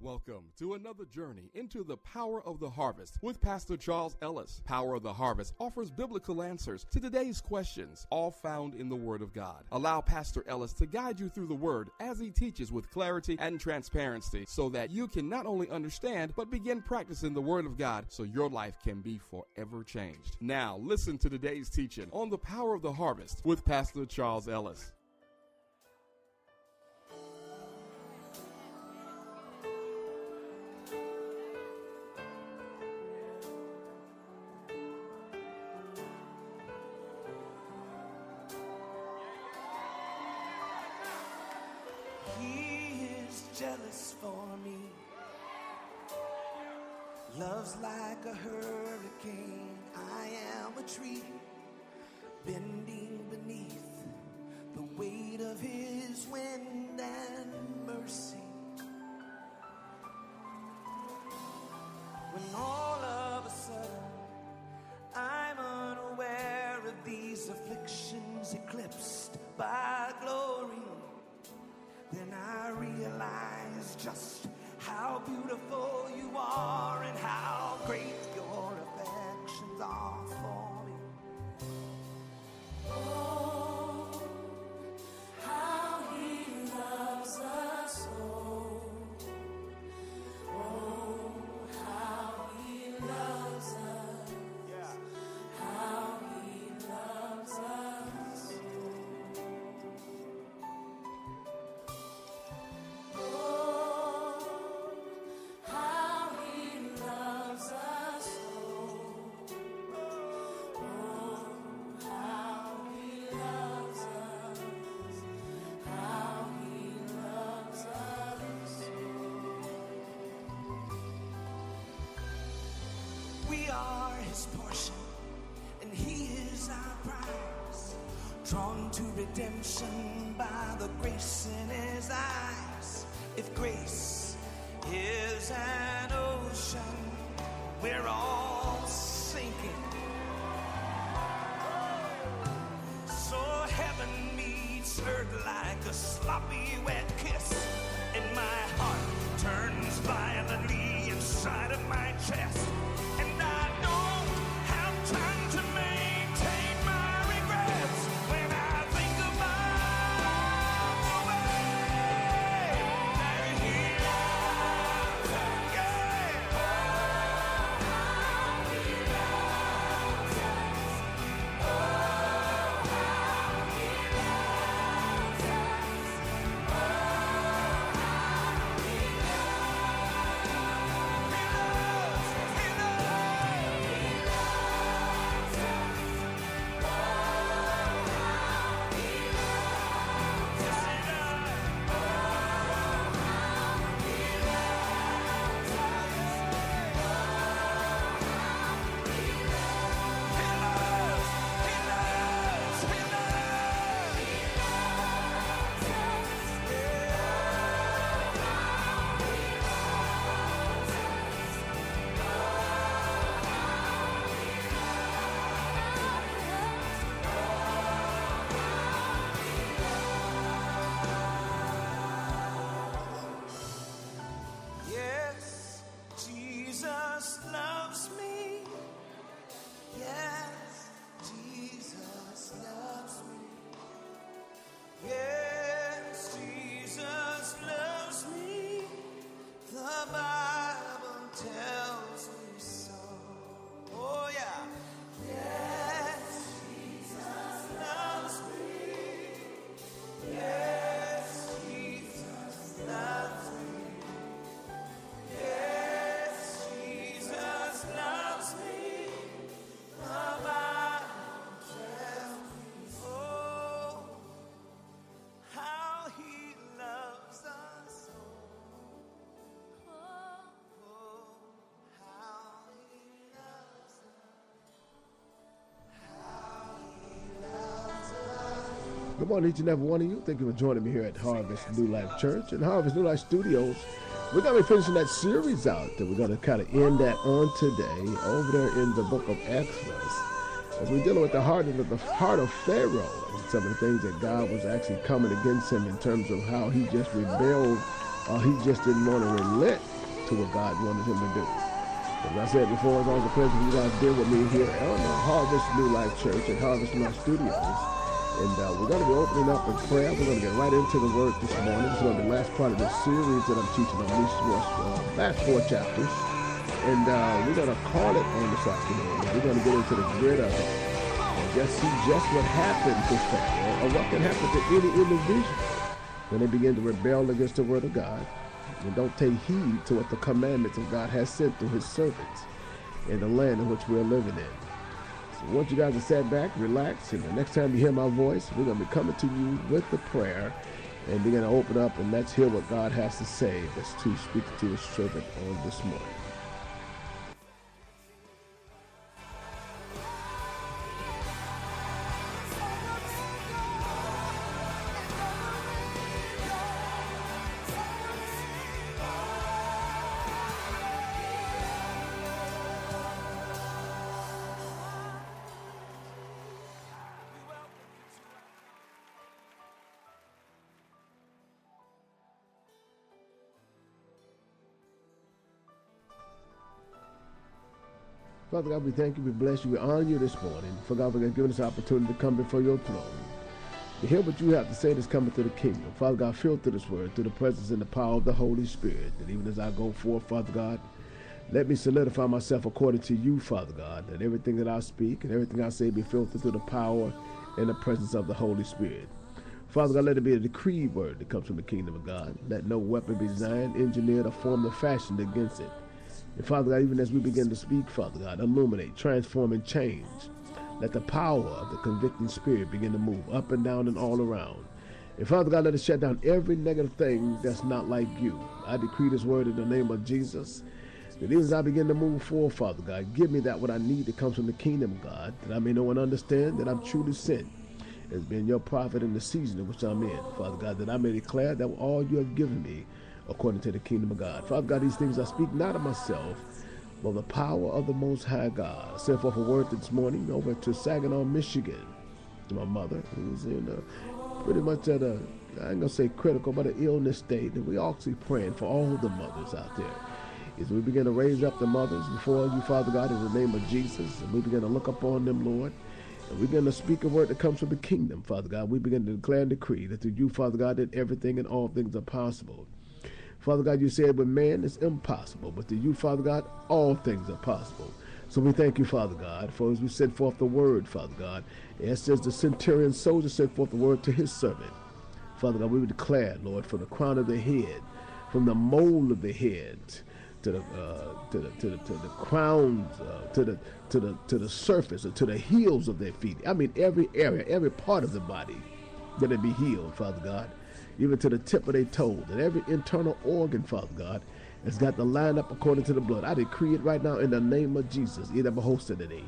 Welcome to another journey into the power of the harvest with Pastor Charles Ellis. Power of the Harvest offers biblical answers to today's questions, all found in the Word of God. Allow Pastor Ellis to guide you through the Word as he teaches with clarity and transparency so that you can not only understand but begin practicing the Word of God so your life can be forever changed. Now, listen to today's teaching on the power of the harvest with Pastor Charles Ellis. Jealous for me. Loves like a hurricane. I am a tree bending beneath the weight his portion, and he is our prize. Drawn to redemption by the grace in his eyes. If grace is an ocean, we're all sinking. So heaven meets earth like a sloppy wet kiss. Jesus loves me. Yes, morning, each and every one of you. Thank you for joining me here at Harvest New Life Church and Harvest New Life Studios. We're going to be finishing that series out that we're going to kind of end that on today over there in the book of Exodus. As we're dealing with the heart of the heart of Pharaoh and some of the things that God was actually coming against him in terms of how he just rebelled or he just didn't want to relent to what God wanted him to do. As I said before, it's always a pleasure you guys deal with me here on the Harvest New Life Church at Harvest New Life Studios. And uh, we're going to be opening up in prayer. We're going to get right into the word this morning. It's going to be the last part of the series that I'm teaching on these uh, last four chapters. And uh, we're going to call it on this afternoon. We're going to get into the grid of it and just see just what happened to Pharaoh or what can happen to any individual when they begin to rebel against the word of God and don't take heed to what the commandments of God has sent through his servants in the land in which we're living in. I want you guys to sit back, relax, and the next time you hear my voice, we're going to be coming to you with the prayer and we're going to open up and let's hear what God has to say as to speak to his servant on this morning. Father God, we thank you, we bless you, we honor you this morning. For God, for giving us the opportunity to come before your throne. To hear what you have to say that's coming to the kingdom. Father God, filter this word through the presence and the power of the Holy Spirit. That even as I go forth, Father God, let me solidify myself according to you, Father God. That everything that I speak and everything I say be filtered through the power and the presence of the Holy Spirit. Father God, let it be a decreed word that comes from the kingdom of God. Let no weapon be designed, engineered, or formed or fashioned against it. And Father God, even as we begin to speak, Father God, illuminate, transform, and change. Let the power of the convicting spirit begin to move up and down and all around. And Father God, let us shut down every negative thing that's not like you. I decree this word in the name of Jesus. That even as I begin to move forward, Father God, give me that what I need that comes from the kingdom God, that I may know and understand that I'm truly sent as being your prophet in the season in which I'm in, Father God, that I may declare that all you have given me according to the kingdom of God. Father God, these things I speak not of myself, but the power of the Most High God. Sent forth a word this morning over to Saginaw, Michigan, to my mother, who's in a, pretty much at a, I ain't gonna say critical, but an illness state. And we actually praying for all the mothers out there. As we begin to raise up the mothers before you, Father God, in the name of Jesus, and we begin to look upon them, Lord. And we begin to speak a word that comes from the kingdom, Father God. We begin to declare and decree that through you, Father God, that everything and all things are possible. Father God, you said with man it's impossible, but to you, Father God, all things are possible. So we thank you, Father God, for as we send forth the word, Father God, as says the centurion soldier sent forth the word to his servant. Father God, we declare, Lord, from the crown of the head, from the mole of the head, to the uh, to the to the to the crowns, uh, to the to the to the surface, or to the heels of their feet. I mean, every area, every part of the body, that it be healed, Father God even to the tip of their toe, that every internal organ, Father God, has got to line up according to the blood. I decree it right now in the name of Jesus. either a host of the.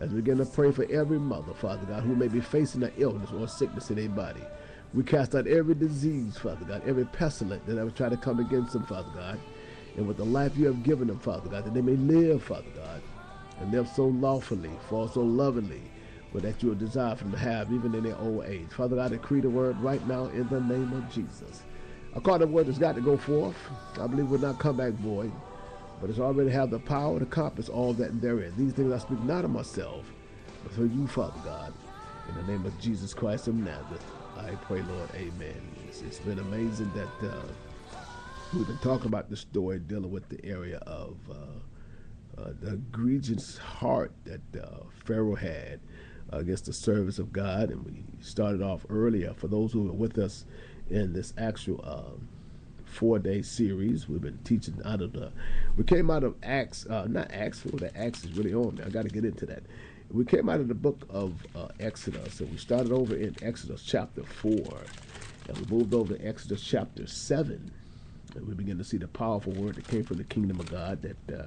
As we begin to pray for every mother, Father God, who may be facing an illness or sickness in their body. We cast out every disease, Father God, every pestilence that ever try to come against them, Father God. And with the life you have given them, Father God, that they may live, Father God, and live so lawfully, fall so lovingly, but that you will desire for them to have even in their old age. Father God, I decree the word right now in the name of Jesus. I call the word that's got to go forth. I believe will not come back void, but it's already have the power to compass all that there is. These things I speak not of myself, but for you, Father God. In the name of Jesus Christ of Nazareth, I pray, Lord, amen. it's, it's been amazing that uh, we've been talking about the story dealing with the area of uh, uh, the egregious heart that uh, Pharaoh had against the service of God. And we started off earlier. For those who are with us in this actual um, four day series, we've been teaching out of the. We came out of Acts, uh, not Acts, well, the Acts is really on. I got to get into that. We came out of the book of uh, Exodus, and we started over in Exodus chapter 4, and we moved over to Exodus chapter 7, and we begin to see the powerful word that came from the kingdom of God that uh,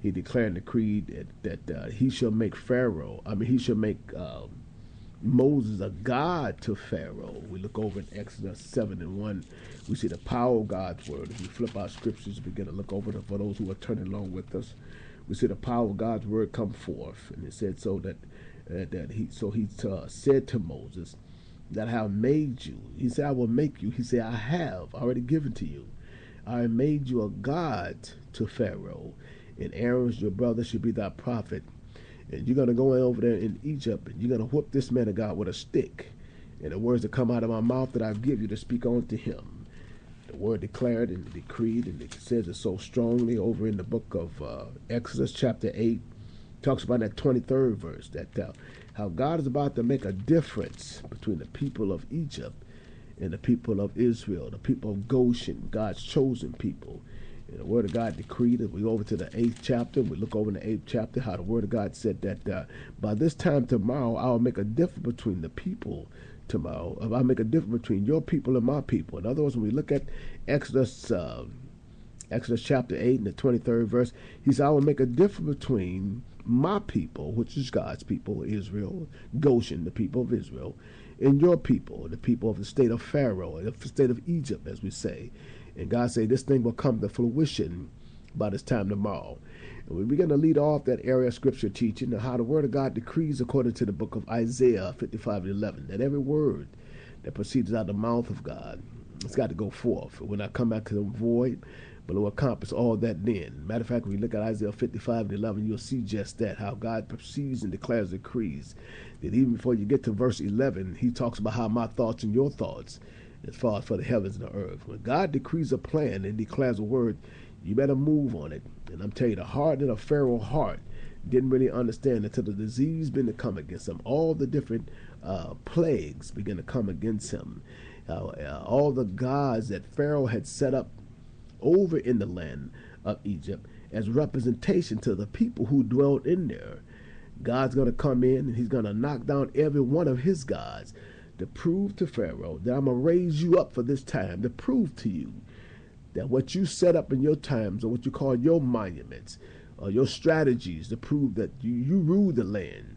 he declared and decreed that, that uh, he shall make Pharaoh, I mean, he shall make um, Moses a God to Pharaoh. We look over in Exodus 7 and 1. We see the power of God's word. As we flip our scriptures, begin to look over them for those who are turning along with us. We see the power of God's word come forth. And it said so that uh, that he so he uh, said to Moses that I have made you. He said, I will make you. He said, I have already given to you. I made you a god to Pharaoh, and Aaron's your brother should be thy prophet. And you're gonna go in over there in Egypt, and you're gonna whip this man of God with a stick. And the words that come out of my mouth that I give you to speak on to him. The word declared and decreed, and it says it so strongly over in the book of uh, Exodus, chapter 8. Talks about that 23rd verse, that uh, how God is about to make a difference between the people of Egypt and the people of Israel, the people of Goshen, God's chosen people. The Word of God decreed it. We go over to the eighth chapter. We look over in the eighth chapter how the Word of God said that uh, by this time tomorrow I'll make a difference between the people tomorrow. I'll make a difference between your people and my people. In other words, when we look at Exodus, uh, Exodus chapter eight and the twenty third verse, he said, "I will make a difference between my people, which is God's people, Israel, Goshen, the people of Israel, and your people, the people of the state of Pharaoh, the state of Egypt, as we say." And God said, "This thing will come to fruition by this time tomorrow." And we begin to lead off that area of scripture teaching and how the word of God decrees according to the book of Isaiah 55 and 11 that every word that proceeds out of the mouth of God, it's got to go forth. It will not come back to the void, but it will accomplish all that then. Matter of fact, when you look at Isaiah 55 and 11, you'll see just that, how God perceives and declares decrees. That even before you get to verse 11, he talks about how my thoughts and your thoughts as far as for the heavens and the earth. When God decrees a plan and declares a word, you better move on it. And I'm telling you, the hardening of Pharaoh's heart didn't really understand until the disease began to come against him. All the different uh, plagues began to come against him. Uh, uh, all the gods that Pharaoh had set up over in the land of Egypt as representation to the people who dwelt in there. God's going to come in and he's going to knock down every one of his gods to prove to Pharaoh that I'm going to raise you up for this time, to prove to you that what you set up in your times or what you call your monuments or your strategies to prove that you, you rule the land.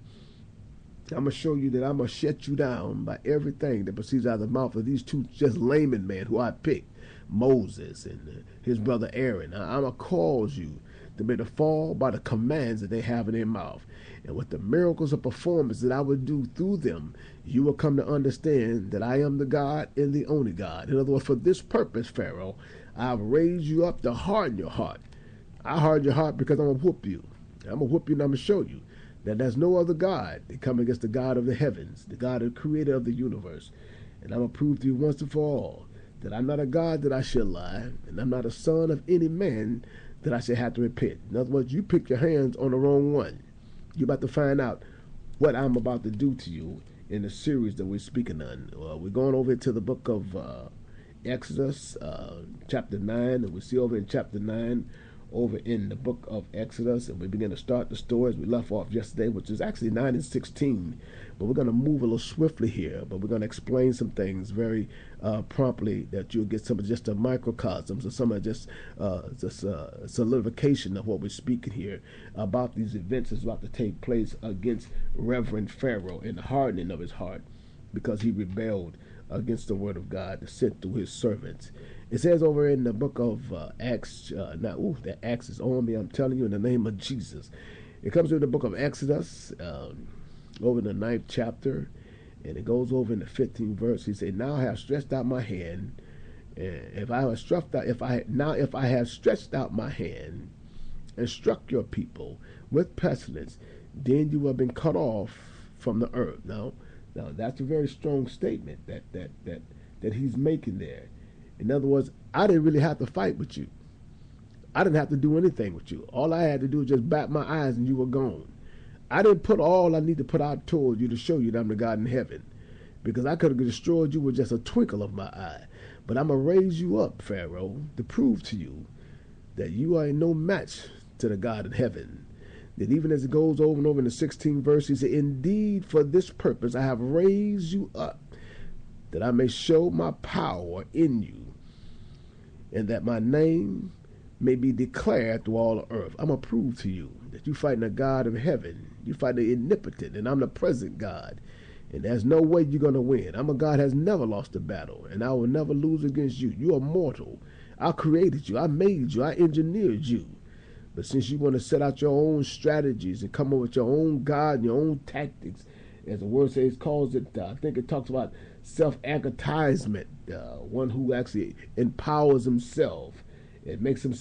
I'm gonna show you that I'm gonna shut you down by everything that proceeds out of the mouth of these two just layman men who I picked, Moses and his brother Aaron. I'm gonna cause you to be to fall by the commands that they have in their mouth. And with the miracles of performance that I would do through them, you will come to understand that I am the God and the only God. In other words, for this purpose, Pharaoh, I've raised you up to harden your heart. I harden your heart because I'm going to whoop you. I'm going to whoop you and I'm going to show you that there's no other God that come against the God of the heavens, the God, the creator of the universe. And I'm going to prove to you once and for all that I'm not a God that I should lie, and I'm not a son of any man that I should have to repent. In other words, you pick your hands on the wrong one. You're about to find out what I'm about to do to you in the series that we're speaking on. Uh, we're going over to the book of uh, Exodus, uh, chapter 9, and we see over in chapter 9, over in the book of Exodus, and we begin to start the story as we left off yesterday, which is actually 9 and 16. But we're going to move a little swiftly here, but we're going to explain some things very uh, promptly that you'll get some of just a microcosms or some of just uh, just uh, solidification of what we're speaking here about these events that's about to take place against Reverend Pharaoh and the hardening of his heart because he rebelled against the word of God sent through his servants. It says over in the book of uh, Acts, uh, now, ooh, that Acts is on me, I'm telling you, in the name of Jesus. It comes in the book of Exodus, um, over in the ninth chapter, and it goes over in the 15th verse. He said, Now I have stretched out my hand, and if I have stretched out, if I now if I have stretched out my hand and struck your people with pestilence, then you have been cut off from the earth. Now, now that's a very strong statement that that that that he's making there. In other words, I didn't really have to fight with you. I didn't have to do anything with you. All I had to do was just bat my eyes and you were gone. I didn't put all I need to put out towards you to show you that I'm the God in heaven. Because I could have destroyed you with just a twinkle of my eye. But I'm going to raise you up, Pharaoh, to prove to you that you are no match to the God in heaven. That even as it goes over and over in the 16th verse, he said, Indeed, for this purpose I have raised you up, that I may show my power in you, and that my name may be declared through all the earth. I'm going to prove to you that you're fighting a God of heaven. You fight the omnipotent, and I'm the present God. And there's no way you're going to win. I'm a God has never lost a battle, and I will never lose against you. You are mortal. I created you. I made you. I engineered you. But since you want to set out your own strategies and come up with your own God and your own tactics, as the word says, calls it, uh, I think it talks about self-advertisement, uh, one who actually empowers himself It makes him